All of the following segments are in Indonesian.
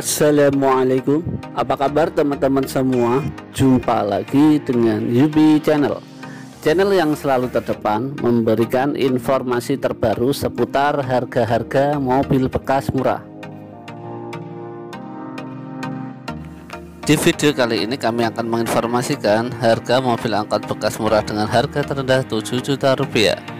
Assalamualaikum. Apa kabar teman-teman semua? Jumpa lagi dengan Yubi Channel. Channel yang selalu terdepan Memberikan informasi terbaru Seputar harga-harga mobil bekas murah. Di video kali ini kami akan menginformasikan Harga mobil angkot bekas murah Dengan harga terendah 7 juta rupiah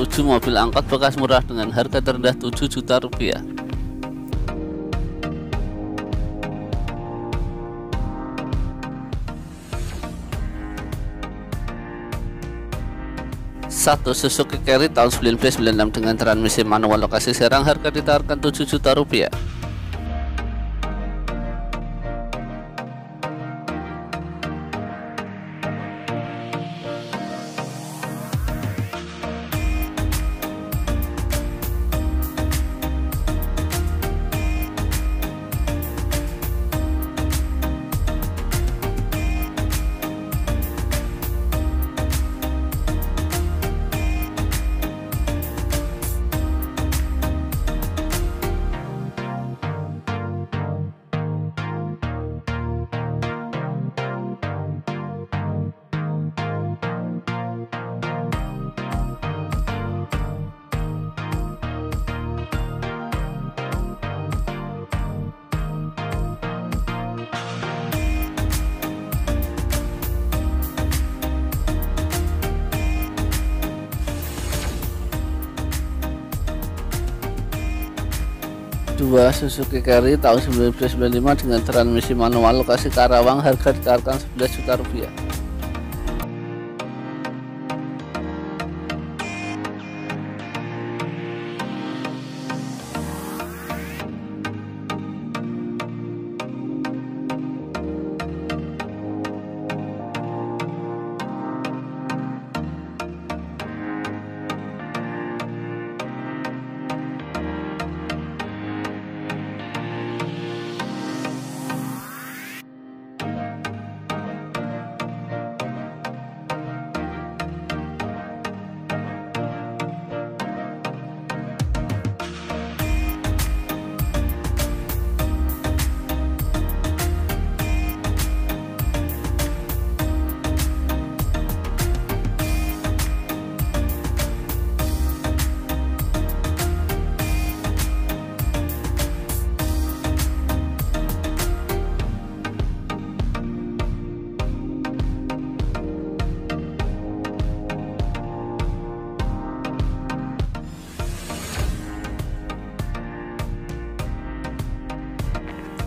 7 mobil angkot bekas murah dengan harga terendah 7 juta rupiah. Satu Suzuki Carry tahun 1996 dengan transmisi manual lokasi Serang harga ditawarkan 7 juta rupiah dua Suzuki Carry tahun 1995 dengan transmisi manual lokasi Karawang harga ditawarkan 11 juta rupiah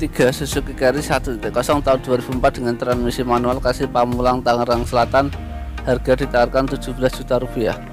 tiga Suzuki Carry 1.0 tahun 2004 dengan transmisi manual kasih Pamulang Tangerang Selatan harga ditawarkan 17 juta rupiah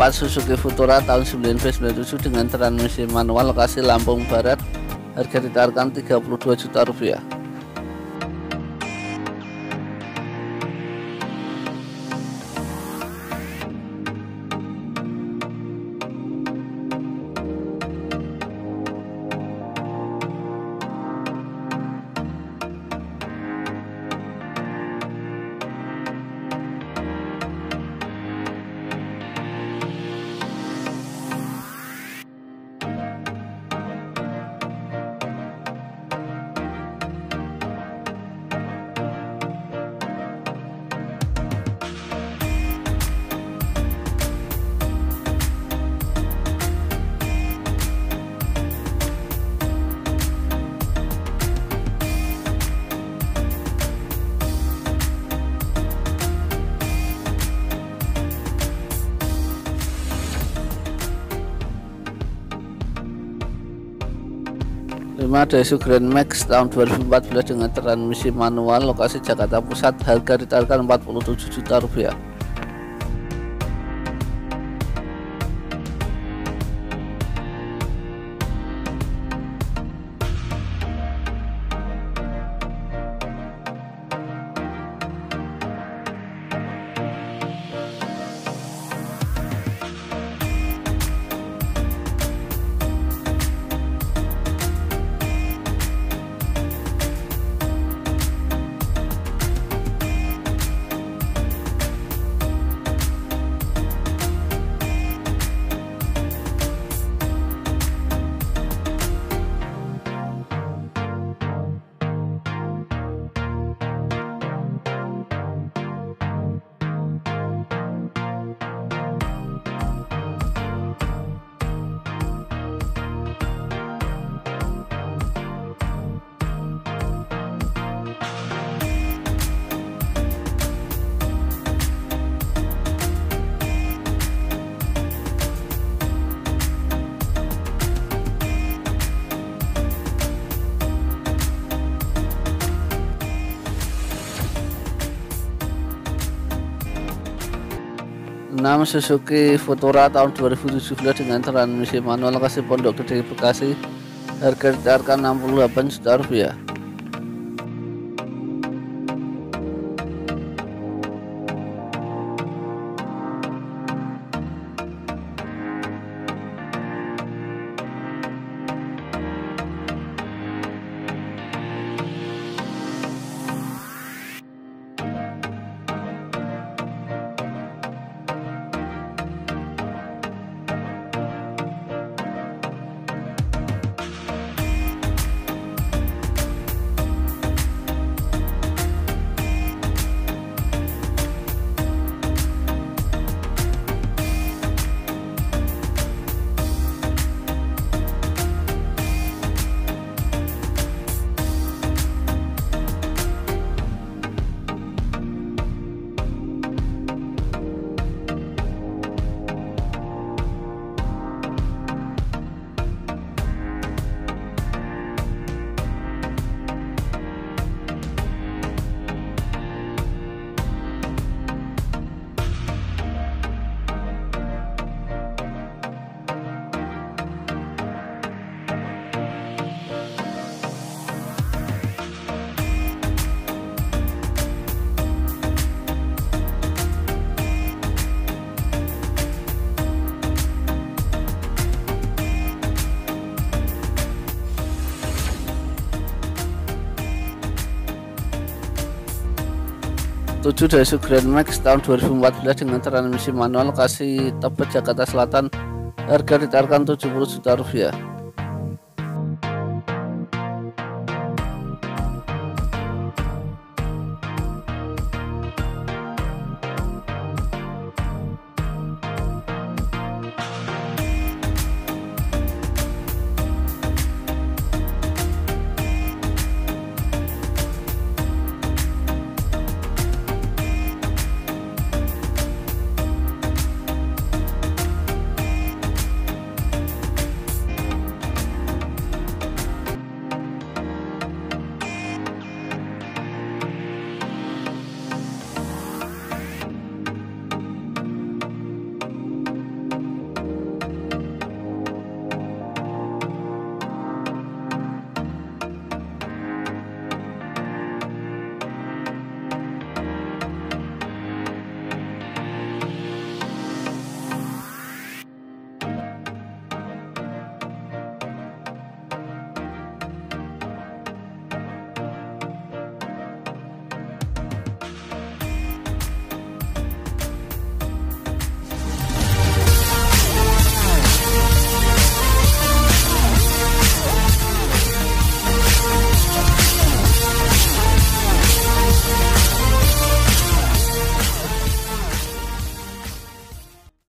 Empat Suzuki Futura tahun 1997 dengan transmisi manual lokasi Lampung Barat harga ditawarkan 32 juta rupiah 5 Daihatsu Grand Max tahun 2014 dengan transmisi manual lokasi Jakarta Pusat harga ditawarkan 47 juta rupiah enam Suzuki Futura tahun 2017 dengan transmisi manual lokasi Pondok Gede Bekasi harga ditawarkan 68 juta rupiah tujuh Daihatsu Grand Max tahun 2014 dengan transmisi manual lokasi Tebet Jakarta Selatan harga ditawarkan 70 juta rupiah